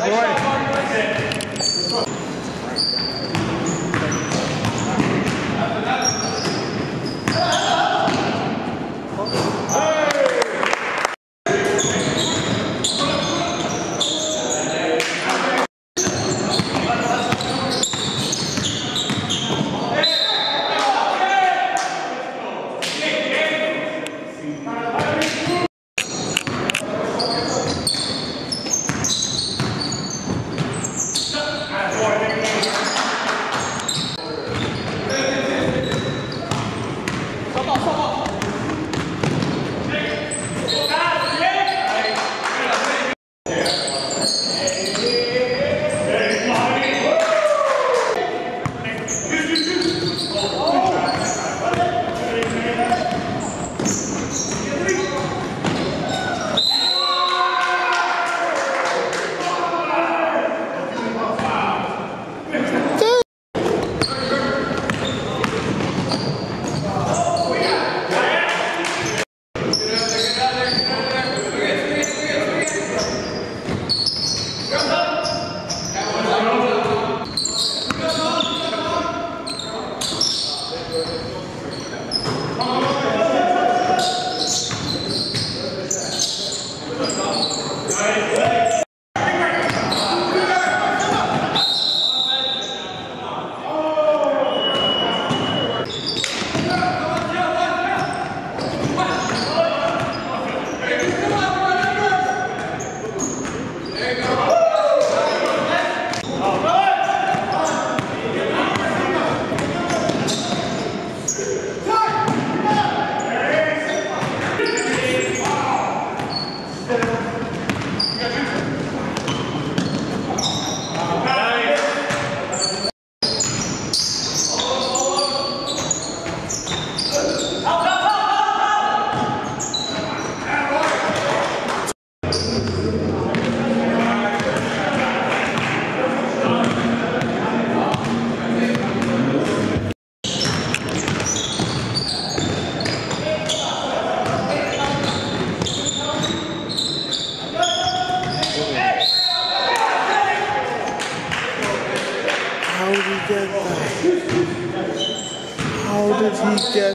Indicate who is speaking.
Speaker 1: Yeah, boy. Oh. Musik der